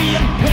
champion.